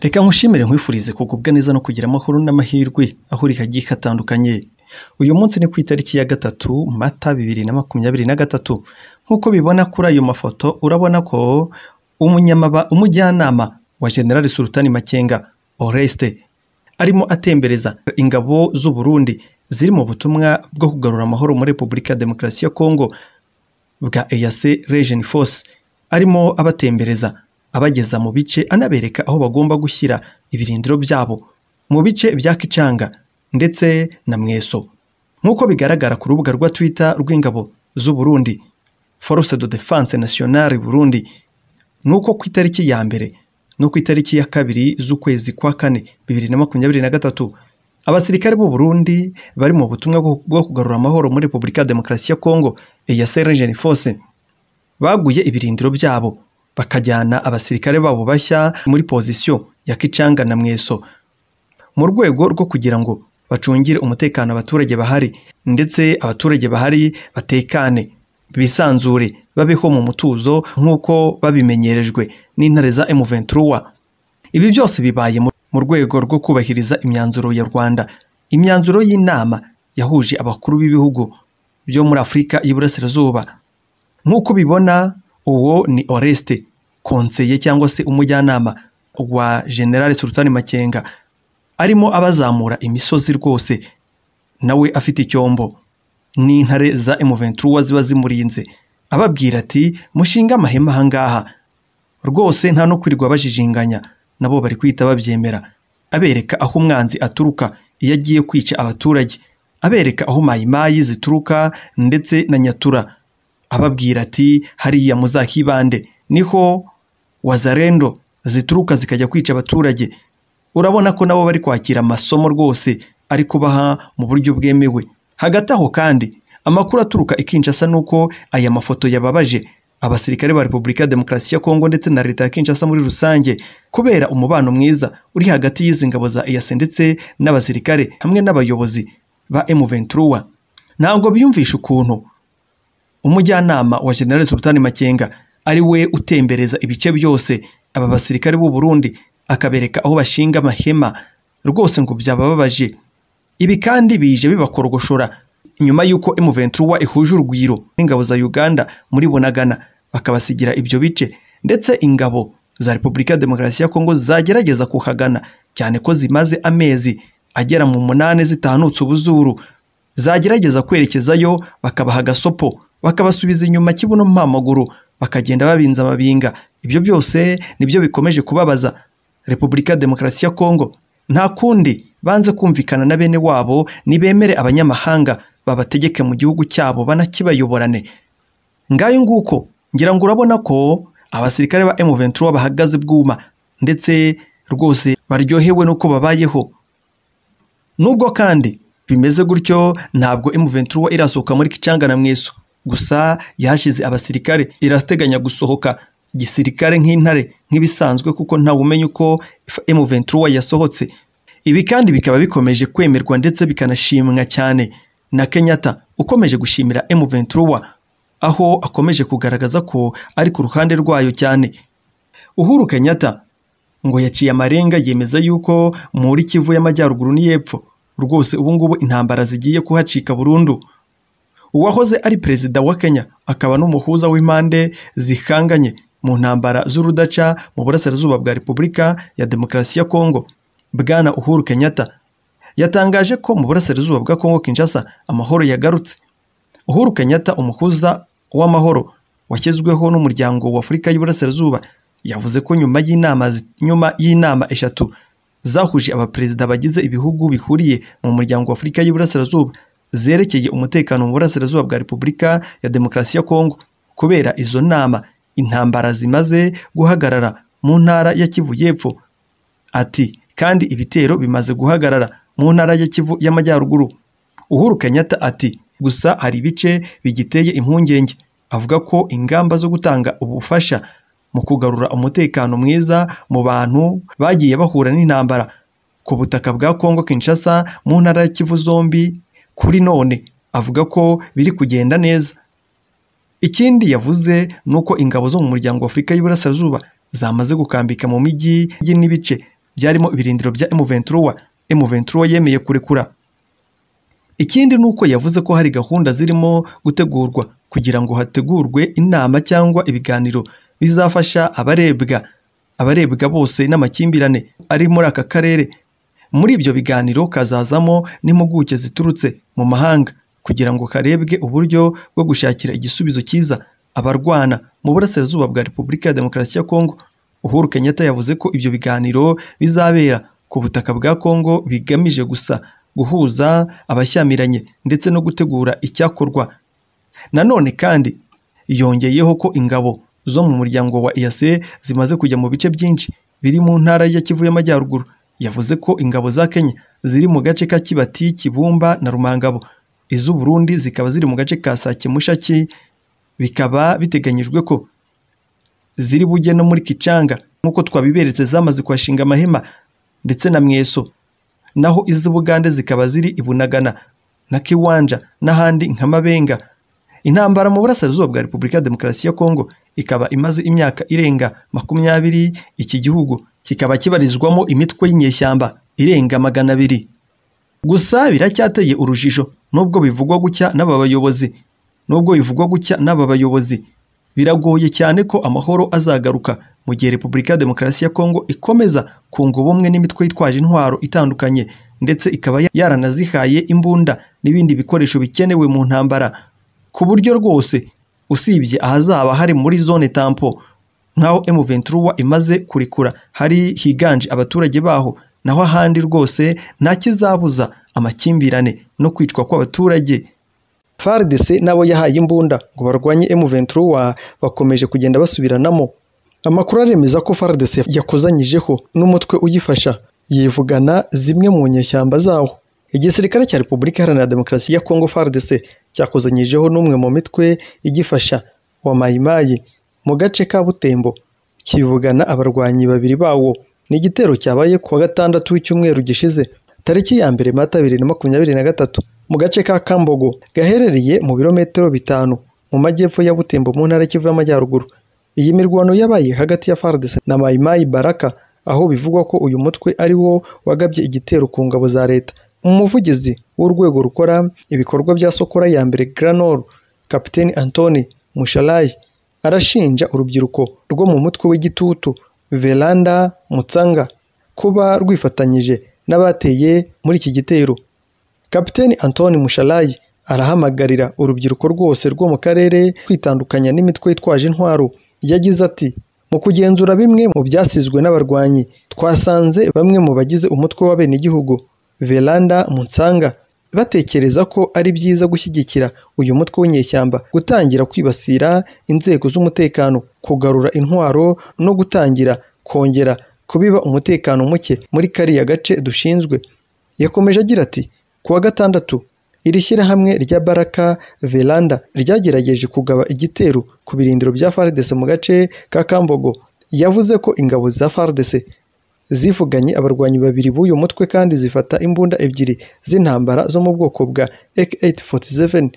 reka nkushimire nkwifurize kugubwa neza no kugira amahoro n'amahirwe aho uri kagiye katandukanye uyu munsi ni ku itariki ya gatatu mata bibiri na makumyabiri na gatatu. Nk'uko bibona kuri ayo mafoto urabona ko umunyamaba umujyanama wa generali sultani makenga oreste arimo atembereza ingabo z'u Burundi ziri mu butumwa bwo kugarura amahoro muri repubulika ya demokarasi ya kongo bwa EAC Region Force arimo abatembereza abageza mu bice anabereka aho bagomba gushyira ibirindiro byabo mu bice bya Kicanga ndetse na Mweso. Nk'uko bigaragara ku rubuga rwa Twitter rw'ingabo z'u Burundi Force de Defense Nationale Burundi nuko ku itariki ya mbere no ku itariki ya kabiri z'ukwezi kwa kane bibiri na makumyabiri na gatatu abasirikare b'u Burundi bari mu butumwa bwo kugarura amahoro muri Repubulika ya Demokarasi ya Kongo EAC Region Force baguye ibirindiro byabo. Bakajyana abasirikare babo bashya muri pozisiyo ya Kicanga na Mweso. Mu rwego rwo kugira ngo bacungire umutekano abaturage bahari ndetse abaturage bahari batekane bisanzure babeho mu mutuzo nk'uko babimenyerejwe n'intare za M23. Ibi byose bibaye mu rwego rwo kubahiriza imyanzuro ya Rwanda. Imyanzuro y'inama yahuje abakuru b'ibihugu byo muri Afurika y'Iburasirazuba. Nk'uko ubibona uwo ni Oreste. Konseye cyangwa se umujyanama wa General Sultani Makenga arimo abazamura imisozi rwose nawe afite icyombo n'intare za M23 ziba zimurinze. Ababwira ati mushinga amahema ahangaha rwose nta no kwirirwa bajijinganya nabo bari kwita babyemera. Abereka aho umwanzi aturuka iyo agiye kwica abaturage. Abereka aho mayimayi zituruka ndetse na nyatura. Ababwira ati hariya muzakibande. Niho wazarendo zituruka zikajya kwica abaturage. Urabona ko nabo bari kwakira amasomo rwose ari kubaha mu buryo bwemewe. Hagati aho kandi amakuru aturuka i Kinshasa nuko aya mafoto yababaje. Abasirikare ba Repubulika ya Demokarasi ya Kongo ndetse na leta ya Kinshasa muri rusange kubera umubano mwiza uri hagati y'izi ngabo za EAC ndetse n'abasirikare hamwe n'abayobozi ba M23. Ntabwo biyumvisha ukuntu umujyanama wa General Sultani Makenga ari we utembereza ibice byose. Aba basirikare b'u Burundi akabereka aho bashinga amahema rwose ngo byabababaje. Ibi kandi bije bibakorogoshora nyuma y'uko M23 ihuje urugwiro n'ingabo za Uganda muri Bunagana bakabasigira ibyo bice. Ndetse ingabo za Repubulika ya Demokarasi ya Kongo zagerageza kuhagana cyane ko zimaze amezi agera mu munani zitanutse ubuzuru. Zagerageza kwerekezayo bakabaha agasopo bakabasubiza inyuma kibuno mpamaguru bakagenda babinza amabinga ibyo byose ni byo bikomeje kubabaza Repubulika Demokarasi ya Kongo. Nta kundi banze kumvikana na bene wabo nibemere abanyamahanga babategeke mu gihugu cyabo banakibayoborane. Ngayo nguko ngira ngo urabona ko abasirikare ba M23 bahagaze bwuma ndetse rwose baryohewe nuko babayeho. Nubwo kandi bimeze gutyo ntabwo M23 irasohoka muri Kicanga na Mweso. Gusa yahashyize abasirikare irateganya gusohoka gisirikare nk'intare nk'ibisanzwe kuko ntawe umenya uko M23 yasohotse. Ibi kandi bikaba bikomeje kwemerwa ndetse bikanashimwa cyane. Na Kenyatta ukomeje gushimira M23 aho akomeje kugaragaza ko ari ku ruhande rwayo cyane. Uhuru Kenyatta ngo yaciye amarenga yemeza yuko muri Kivu y'Amajyaruguru n'Iyepfo. Rwose ubu ngubu intambara zigiye kuhacika burundu. Uwahoze ari perezida wa Kenya akaba n'umuhuza w'impande zikanganye mu ntambara z'urudaca mu burasirazuba bwa Repubulika ya Demokarasi ya Kongo Bwana Uhuru Kenyatta. Yatangaje ko mu burasirazuba bwa Kongo Kinshasa amahoro yagarutse. Uhuru Kenyatta umuhuza w'amahoro washyizweho n'umuryango wa Afurika y'Iburasirazuba yavuze ko nyuma y'inama nyuma y'inama eshatu zahuje abaperezida bagize ibihugu bihuriye mu muryango wa Afurika y'Iburasirazuba zerekeye umutekano mu burasirazuba bwa Repubulika ya Demokarasi ya Kongo. Kubera izo nama intambara zimaze guhagarara mu ntara ya Kivu y'Epfo. Ati kandi ibitero bimaze guhagarara mu ntara ya Kivu y'Amajyaruguru. Uhuru Kenyatta ati gusa hari ibice bigiteye impungenge. Avuga ko ingamba zo gutanga ubufasha mu kugarura umutekano mwiza mu bantu bagiye bahura n'intambara ku butaka bwa Kongo Kinshasa mu ntara ya Kivu zombi kuri none. Avuga ko biri kugenda neza. Ikindi yavuze ni uko ingabo zo mu muryango wa Afurika y'Iburasirazuba zamaze gukambika mu mijyi n'ibice. Byarimo ibirindiro bya M23 M23 yemeye kurekura. Ikindi ni uko yavuze ko hari gahunda zirimo gutegurwa kugira ngo hategurwe inama cyangwa ibiganiro bizafasha abarebwa abarebwa bose n'amakimbirane ari muri aka karere. Muri ibyo biganiro kazazamo n'impuguke ziturutse mu mahanga. Kugira ngo karebwe uburyo bwo gushakira igisubizo cyiza abarwana mu burasirazuba bwa repubulika ya demokarasi ya kongo. Uhuru kenyatta yavuze ko ibyo biganiro bizabera ku butaka bwa kongo bigamije gusa guhuza abashyamiranye ndetse no gutegura icyakorwa. Nanone kandi yongeyeho ko ingabo zo mu muryango wa EAC zimaze kujya mu bice byinshi biri mu ntara ya Kivu y'Amajyaruguru. Yavuze ko ingabo za Kenya ziri mu gace ka Kibati Kibumba na Rumangabo. Iz'u Burundi zikaba ziri mu gace ka Sake Mushaki bikaba biteganyijwe ko ziri bujye no muri Kicanga nk'uko twabiberetse zamaze kuhashinga amahema ndetse na Mweso. Naho iz'Ubugande zikaba ziri i Bunagana na Kiwanja n'ahandi nka Mabenga. Intambara mu burasirazuba bwa Repubulika ya Demokarasi ya Kongo ikaba imaze imyaka irenga makumyabiri iki gihugu kikaba kibarizwamo imitwe y'inyeshyamba irenga magana abiri. Gusa biracyateye urujijo nubwo bivugwa gutya n'aba bayobozi. Nubwo bivugwa gutya n'aba bayobozi. Biragoye cyane ko amahoro azagaruka mu gihe Repubulika ya Demokarasi ya Kongo ikomeza kunga ubumwe n'imitwe yitwaje intwaro itandukanye ndetse ikaba yaranazihaye imbunda n'ibindi bikoresho bikenewe mu ntambara. Ku buryo rwose usibye ahazaba hari muri zone tampo nk'aho M23 imaze kurekura hari higanje abaturage baho naho ahandi rwose nta kizabuza amakimbirane no kwicwa kw'abaturage. FARDC nabo yahaye imbunda ngo barwanye M23 bakomeje kugenda basubiranamo. Amakuru aremeza ko FARDC yakozanyijeho n'umutwe uyifasha. Yivugana zimwe mu nyeshyamba zawo igisirikare cya Repubulika Iharanira Demokarasi ya Kongo FARDC cyakozanyijeho n'umwe mu mitwe igifasha wa Mayimayi. Mu gace ka Butembo. Kivugana abarwanyi babiri bawo. Ni igitero cyabaye ku wa gatandatu w'icyumweru gishize tariki ya mbere mata bibiri na makumyabiri na gatatu mu gace ka Kambogo gaherereye mu birometero bitanu mu majyepfo ya Butembo mu ntara Kivu y'Amajyaruguru. Iyi mirwano yabaye hagati ya FARDC na Mayimayi Baraka aho bivugwa ko uyu mutwe ari wo wagabye igitero ku ngabo za leta. Umuvugizi w'urwego rukora ibikorwa bya Sokora ya mbere Granol Kapiteni Antoni Mushalayi arashinja urubyiruko rwo mu mutwe w'igitutu Velanda Mutsanga kuba rwifatanyije n'abateye muri iki gitero. Kapiteni Antoni Mushalayi arahamagarira urubyiruko rwose rwo mu karere kwitandukanya n'imitwe yitwaje intwaro. Yagize ati mu kugenzura bimwe mu byasizwe n'abarwanyi twasanze bamwe mu bagize umutwe w'abenegihugu. Velanda Mutsanga batekereza ko ari byiza gushyigikira uyu mutwe w'inyeshyamba gutangira kwibasira inzego z'umutekano kugarura intwaro no gutangira kongera kubiba umutekano muke muri kariya gace dushinzwe. Yakomeje agira ati ku wa gatandatu iri shyirahamwe rya Baraka Velanda ryagerageje kugaba igitero ku birindiro bya FARDC mu gace ka Kambogo. Yavuze ko ingabo za FARDC zivuganye abarwanyi babiri b'uyu mutwe kandi zifata imbunda ebyiri z'intambara zo mu bwoko bwa AK-47